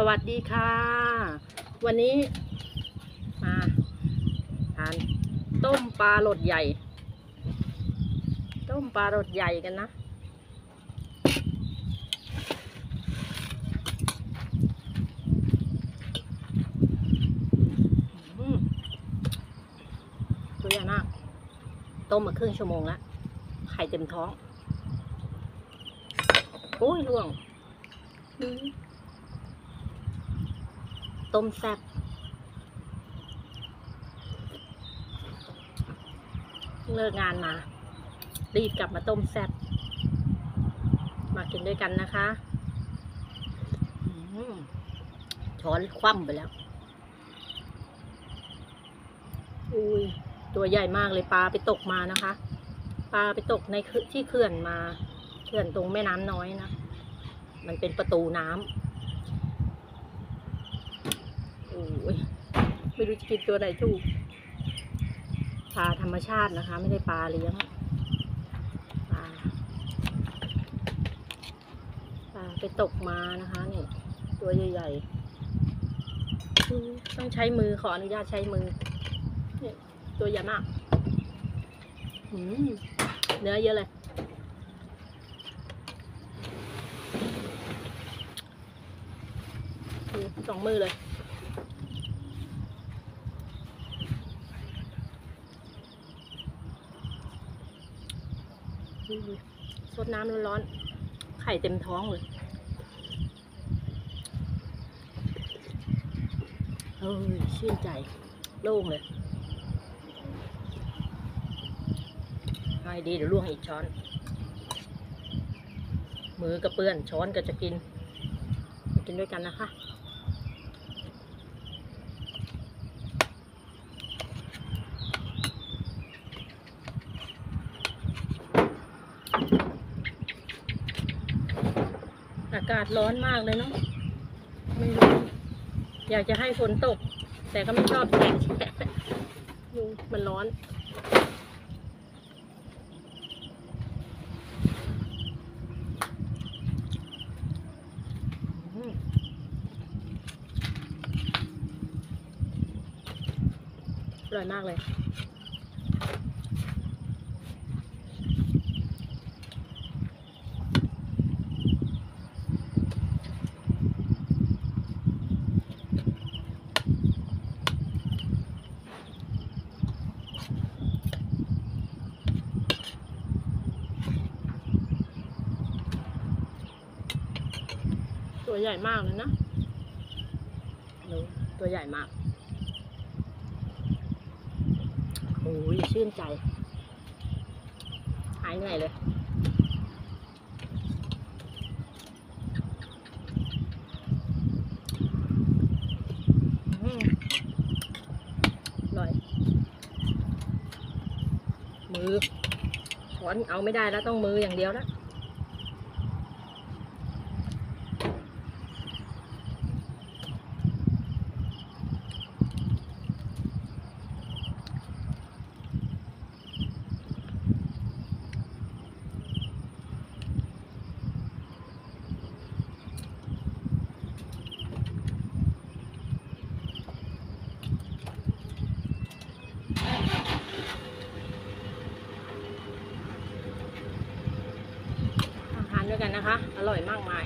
สวัสดีค่ะ วันนี้มาทานต้มปลาหลดใหญ่ ต้มปลาหลดใหญ่กันนะ ตัวใหญ่มาก ต้มมาครึ่งชั่วโมงแล้ว ไข่เต็มท้อง โอ้ยร่วงอืม ต้มแซ่บเลิกงานมา รีบกลับมาต้มแซ่บมากินด้วยกันนะคะช้อนคว่ำไปแล้ว อุ้ย ตัวใหญ่มากเลยปลาไปตกมานะคะ ปลาไปตกในที่เขื่อนมา เขื่อนตรงแม่น้ำน้อยนะ มันเป็นประตูน้ำโอ้ยไม่ รู้จะกินตัวไหนถูกปลาธรรมชาตินะคะ ไม่ได้ปลาเลี้ยงปลาปลาไปตกมานะคะนี่ตัวใหญ่ๆต้องใช้มือขออนุญาตใช้มือเนี่ยตัวใหญ่มากเนื้อเยอะเลยสองมือเลย สดน้ำร้อนๆ ไข่เต็มท้องเลย เอ้ยชื่นใจ โล่งเลยให้ดีเดี๋ยวล่วงอีกช้อน มือก็เปื้อนช้อนก็จะกิน กินด้วยกันนะคะากาศร้อนมากเลยเนาะไม่รู้อยากจะให้ฝนตก แต่ก็ไม่ชอบแฉะยุงมันร้อน อร่อยมากเลย ตัวใหญ่มากเลยนะดูตัวใหญ่มาก โอ้ยชื่นใจ หายเหนื่อยเลยอืมอร่อยมือช้อนเอาไม่ได้แล้วต้องมืออย่างเดียวแล้วะคะ อร่อยมากมาย